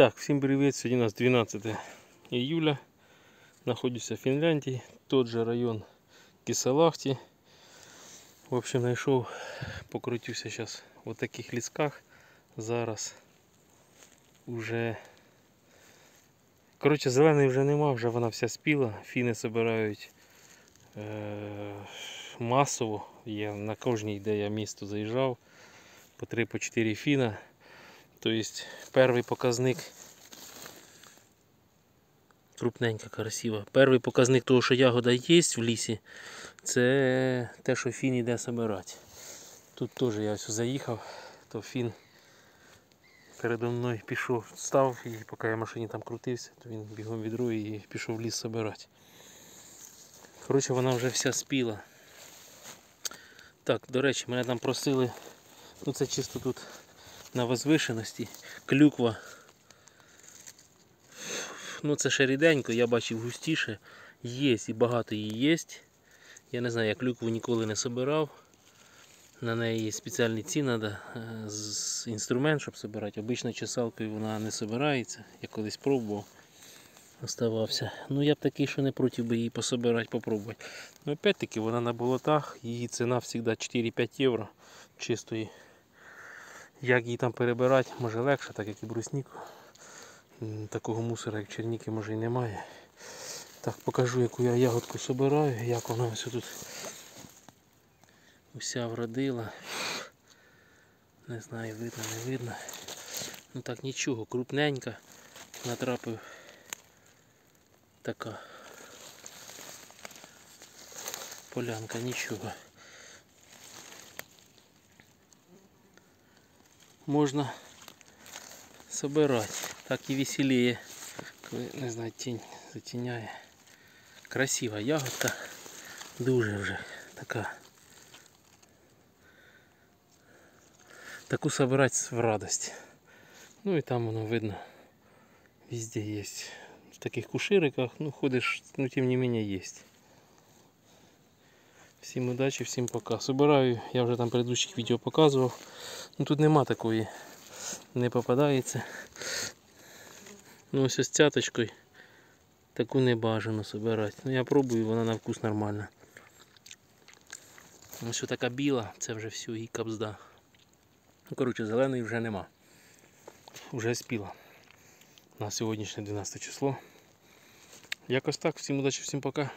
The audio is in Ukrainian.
Так, всім привіт. Сьогодні у нас 12 июля. Знаходжуся в Фінляндії, тот же район Киселахті. В общем, знайшов, покрутився зараз в таких лісках. Зараз уже. Коротше, зеленої вже нема, вже вона вся спіла. Фіни збирають е- масово. Є на кожній, де я місто заїжджав, по 3-4 фіна. Тобто перший показник крупненька, красива. Перший показник того, що ягода є в лісі, це те, що фін йде збирати. Тут теж я ось заїхав, то фін передо мною пішов, став і поки я в машині там крутився, то він бігом відро і пішов в ліс збирати. Коротше, вона вже вся спіла. Так, до речі, мене там просили, ну це чисто тут на возвишеності. Клюква. Ну це ще ріденько, я бачив густіше. Є і багато її є. Я не знаю, я клюкву ніколи не собирав. На неї спеціальні ці треба інструмент, щоб збирати. Обично чесалкою вона не збирається. Я колись пробував. Оставався. Ну я б такий, що не проти би її пособирати, попробувати. Ну опять-таки вона на болотах, її ціна завжди 4-5 євро чистої. Як її там перебирати, може легше, так як і брусніку. Такого мусора, як черніки, може і немає. Так, покажу, яку я ягодку собираю, як вона ось тут уся вродила. Не знаю, видно, не видно. Ну так нічого, крупненька. Натрапив така полянка, нічого. Можна собирати. Так і веселіє. Коли, не знаю, тінь затіняє. Красива ягодка. Дуже вже така. Таку собирати в радость. Ну і там воно видно. Везде є. В таких кушириках, ну ходиш, ну тим не менее есть. Всім удачі, всім пока. Собираю, я вже там предыдущих відео показував. Ну тут нема такої, не попадається. Ну ось з цяточкою таку не бажано собирати. Ну я пробую, вона на вкус нормальна. Ось така біла, це вже все, і капзда. Ну, коротше, зеленої вже нема. Вже спіла. На сьогоднішнє 12 число. Якось так, всім удачі, всім пока.